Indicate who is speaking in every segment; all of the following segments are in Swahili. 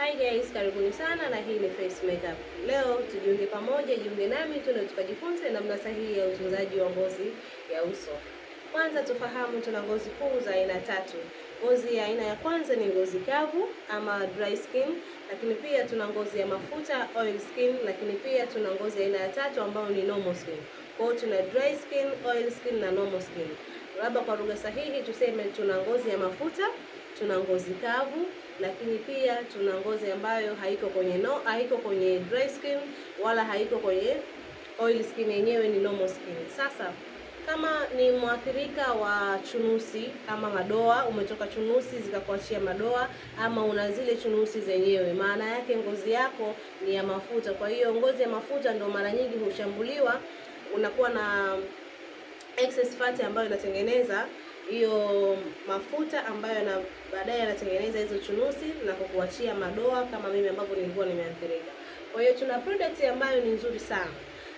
Speaker 1: Hi guys, karibuni sana na hii ni Face Makeup. Leo tujiunge pamoja, jiunge nami tuende tukajifunze namna sahihi ya utunzaji wa ngozi ya uso. Kwanza tufahamu tuna ngozi kuu za aina tatu. Ngozi ya aina ya kwanza ni ngozi kavu ama dry skin, lakini pia tuna ngozi ya mafuta oil skin, lakini pia tuna ngozi ya aina ya tatu ambayo ni normal skin. Kwa hiyo tuna dry skin, oil skin na normal skin. Labda kwa lugha sahihi tuseme tuna ngozi ya mafuta, tuna ngozi kavu, lakini pia tuna ngozi ambayo haiko kwenye no, haiko kwenye dry skin wala haiko kwenye oil skin, yenyewe ni normal skin. Sasa kama ni mwathirika wa chunusi ama madoa, umetoka chunusi zikakuachia madoa, ama una zile chunusi zenyewe, maana yake ngozi yako ni ya mafuta. Kwa hiyo ngozi ya mafuta ndio mara nyingi hushambuliwa, unakuwa na excess fat ambayo inatengeneza hiyo mafuta ambayo na baadaye yanatengeneza hizo chunusi na kukuachia madoa kama mimi ambavyo nilikuwa nimeathirika. Kwa hiyo tuna product ambayo ni nzuri sana.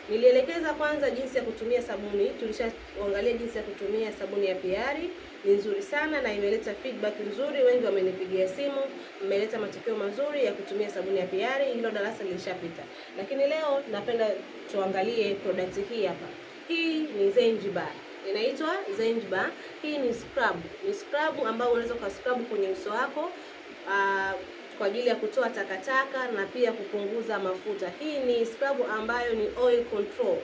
Speaker 1: Nilielekeza kwanza jinsi ya kutumia sabuni, tulishaangalia jinsi ya kutumia sabuni ya Piari, ni nzuri sana na imeleta feedback nzuri, wengi wamenipigia simu, mmeleta matokeo mazuri ya kutumia sabuni ya Piari, hilo darasa lilishapita. Lakini leo napenda tuangalie product hii hapa. Hii ni Zenjibar. Inaitwa Zenjibar. Hii ni scrub. Ni scrub ambayo unaweza ukascrub kwenye uso wako uh, kwa ajili ya kutoa takataka na pia kupunguza mafuta. Hii ni scrub ambayo ni oil control,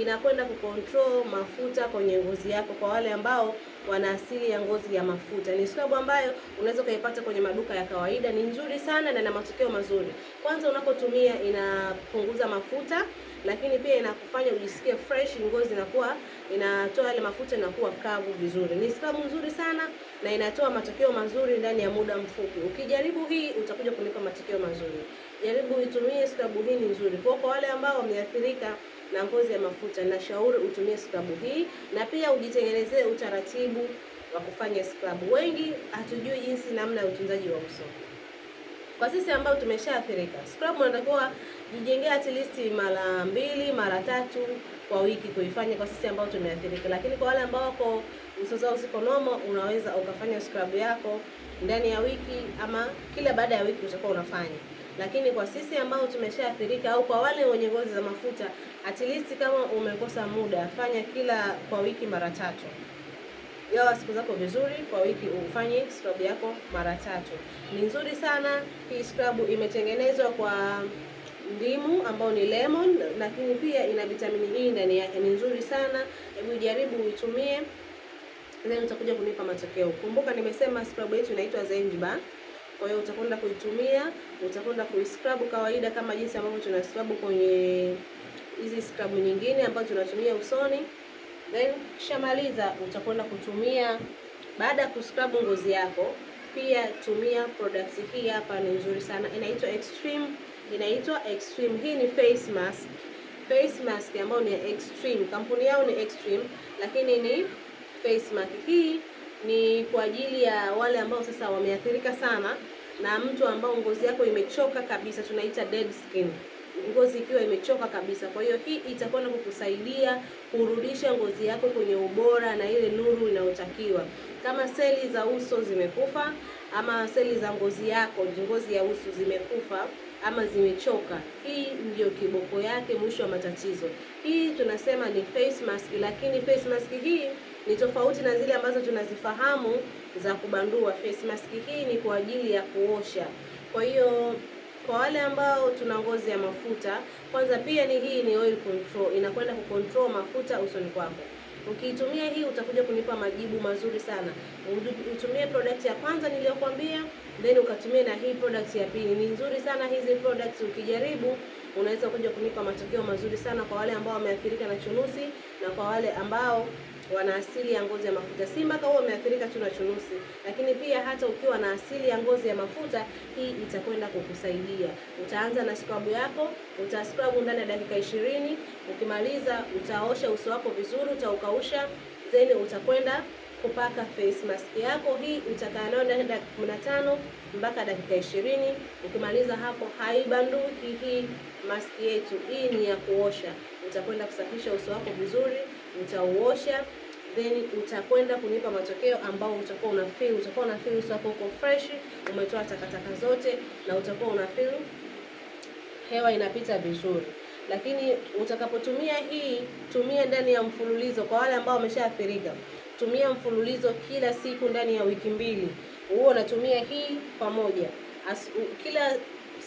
Speaker 1: inakwenda kucontrol mafuta kwenye ngozi yako. Kwa wale ambao wana asili ya ngozi ya mafuta, ni scrub ambayo unaweza ukaipata kwenye maduka ya kawaida. Ni nzuri sana na ina matokeo mazuri. Kwanza unapotumia inapunguza mafuta, lakini pia inakufanya ujisikie fresh, ngozi inakuwa inatoa yale mafuta, inakuwa kavu vizuri. Ni scrub nzuri sana na inatoa matokeo mazuri ndani ya muda mfupi. Ukijaribu hii utakuja kunipa matokeo mazuri. Jaribu itumie scrub hii, ni nzuri. Kwa kwa wale ambao wameathirika na ngozi ya mafuta, nashauri utumie scrub hii na pia ujitengenezee utaratibu wa kufanya scrub. Wengi hatujui jinsi namna ya utunzaji wa uso. Kwa sisi ambao tumeshaathirika, scrub unatakiwa jijengee at least mara mbili mara tatu kwa wiki kuifanya, kwa sisi ambao tumeathirika. Lakini kwa wale ambao wako uso zao ziko noma, unaweza ukafanya scrub yako ndani ya wiki ama kila baada ya wiki utakuwa unafanya. Lakini kwa sisi ambao tumeshaathirika au kwa wale wenye ngozi za mafuta, at least kama umekosa muda, fanya kila kwa wiki mara tatu. Gawa siku zako vizuri, kwa wiki ufanye scrub yako mara tatu. Ni nzuri sana hii scrub, imetengenezwa kwa ndimu ambao ni lemon, lakini pia ina vitamini E ndani yake. Ni nzuri sana, hebu jaribu uitumie, then utakuja kunipa matokeo. Kumbuka nimesema scrub yetu inaitwa Zenjibar. Kwa hiyo utakwenda kuitumia, utakwenda kuiscrub kawaida kama jinsi ambavyo tuna scrub kwenye hizi scrub nyingine ambazo tunatumia usoni. Then kishamaliza utakwenda kutumia, baada ya kuscrub ngozi yako, pia tumia product hii hapa, ni nzuri sana, inaitwa Extreme, inaitwa Extreme. Hii ni face mask, face mask ambayo ni Extreme, kampuni yao ni Extreme, lakini ni face mask. Hii ni kwa ajili ya wale ambao sasa wameathirika sana na mtu ambao ngozi yako imechoka kabisa, tunaita dead skin ngozi ikiwa imechoka kabisa. Kwa hiyo hii itakwenda kukusaidia kurudisha ngozi yako kwenye ubora na ile nuru inayotakiwa. Kama seli za uso zimekufa ama seli za ngozi yako, ngozi ya uso zimekufa ama zimechoka, hii ndiyo kiboko yake, mwisho wa matatizo. Hii tunasema ni face mask, lakini face mask hii ni tofauti na zile ambazo tunazifahamu za kubandua. Face mask hii ni kwa ajili ya kuosha. Kwa hiyo kwa wale ambao tuna ngozi ya mafuta, kwanza pia ni hii ni oil control, inakwenda kucontrol mafuta usoni kwako. Ukiitumia hii utakuja kunipa majibu mazuri sana. Utumie product ya kwanza niliyokuambia, then ukatumia na hii product ya pili. Ni nzuri sana hizi products, ukijaribu unaweza kuja kunipa matokeo mazuri sana kwa wale ambao wameathirika na chunusi na kwa wale ambao wana asili ya ngozi ya mafuta. Si mpaka huwa umeathirika tu na chunusi, lakini pia hata ukiwa na asili ya ngozi ya mafuta, hii itakwenda kukusaidia. Utaanza na scrub yako, utascrub ndani ya dakika ishirini. Ukimaliza utaosha uso wako vizuri, utaukausha, then utakwenda kupaka face mask yako. Hii utakaa nayo ndani ya dakika kumi na tano mpaka dakika ishirini. Ukimaliza hapo, haibanduki hii mask yetu. Hii ni ya kuosha, utakwenda kusafisha uso wako vizuri, utauosha then utakwenda kunipa matokeo ambao utakuwa una feel utakuwa una feel sako uko fresh, umetoa takataka zote na utakuwa una feel hewa inapita vizuri. Lakini utakapotumia hii, tumia ndani ya mfululizo. Kwa wale ambao wameshaathirika, tumia mfululizo kila siku ndani ya wiki mbili, huo unatumia hii pamoja As, u, kila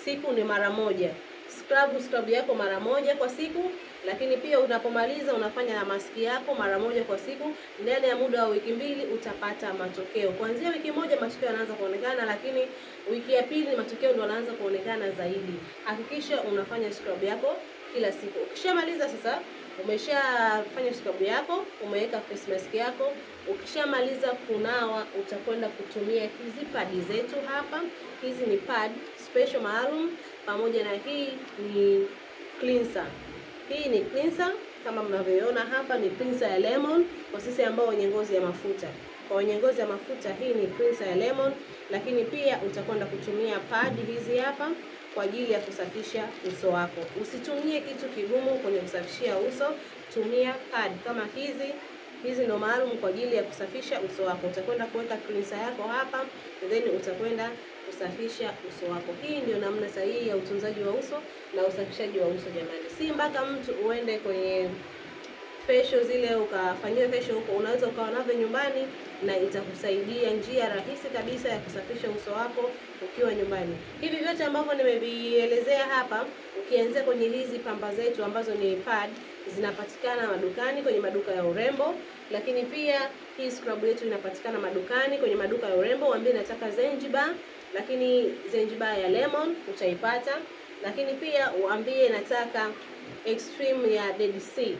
Speaker 1: siku ni mara moja. Scrub scrub yako mara moja kwa siku, lakini pia unapomaliza unafanya na maski yako mara moja kwa siku. Ndani ya muda wa wiki mbili utapata matokeo. Kuanzia wiki moja matokeo yanaanza kuonekana, lakini wiki ya pili matokeo ndio yanaanza kuonekana zaidi. Hakikisha unafanya scrub yako kila siku. Ukishamaliza sasa, umeshafanya scrub yako, umeweka face mask yako, ukishamaliza kunawa, utakwenda kutumia hizi padi zetu hapa. Hizi ni pad special maalum, pamoja na hii ni cleanser. Hii ni cleanser kama mnavyoona hapa, ni cleanser ya lemon kwa sisi ambao wenye ngozi ya mafuta. Kwa wenye ngozi ya mafuta, hii ni cleanser ya lemon, lakini pia utakwenda kutumia padi hizi hapa kwa ajili ya kusafisha uso wako. Usitumie kitu kigumu kwenye kusafishia uso, tumia pad kama hizi. Hizi ndo maalum kwa ajili ya kusafisha uso wako. Utakwenda kuweka cleanser yako hapa, then utakwenda kusafisha uso wako. Hii ndio namna sahihi ya utunzaji wa uso na usafishaji wa uso jamani. Si mpaka mtu uende kwenye facial zile ukafanyiwa facial huko, unaweza ukawa navyo nyumbani na itakusaidia njia rahisi kabisa ya kusafisha uso wako ukiwa nyumbani. Hivi vyote ambavyo nimevielezea hapa, ukianzia kwenye hizi pamba zetu ambazo ni pad, zinapatikana madukani kwenye maduka ya urembo, lakini pia hii scrub yetu inapatikana madukani kwenye maduka ya urembo. Waambie nataka Zanzibar, lakini Zanzibar ya lemon utaipata, lakini pia uambie nataka extreme ya Dead Sea.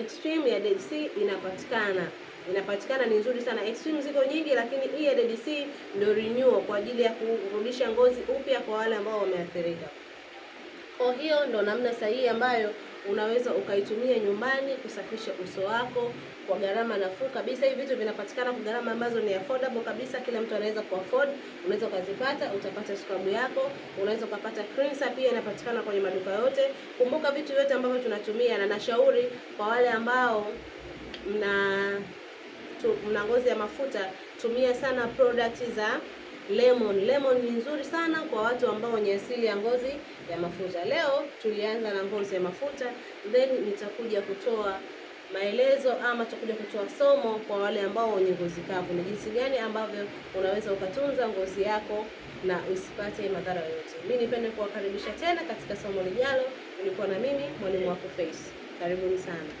Speaker 1: Extreme ya Dead Sea inapatikana inapatikana ni nzuri sana. Extreme ziko nyingi, lakini hii ya DDC ndio renewal kwa ajili ya kurudisha ngozi upya kwa wale ambao wameathirika. Kwa hiyo ndo namna sahihi ambayo unaweza ukaitumia nyumbani kusafisha uso wako kwa gharama nafuu kabisa. Hivi vitu vinapatikana kwa gharama ambazo ni affordable kabisa, kila mtu anaweza ku afford. Unaweza ukazipata, utapata scrub yako, unaweza ukapata cleanser, pia inapatikana kwenye maduka yote. Kumbuka vitu vyote ambavyo tunatumia, na nashauri kwa wale ambao mna tu, mna ngozi ya mafuta, tumia sana product za lemon. Lemon ni nzuri sana kwa watu ambao wenye asili ya ngozi ya mafuta. Leo tulianza na ngozi ya mafuta, then nitakuja kutoa maelezo ama tutakuja kutoa somo kwa wale ambao wenye ngozi kavu, ni jinsi gani ambavyo unaweza ukatunza ngozi yako na usipate madhara yoyote. Mimi nipende kuwakaribisha tena katika somo lijalo. Ulikuwa na mimi mwalimu wako Face. Karibuni sana.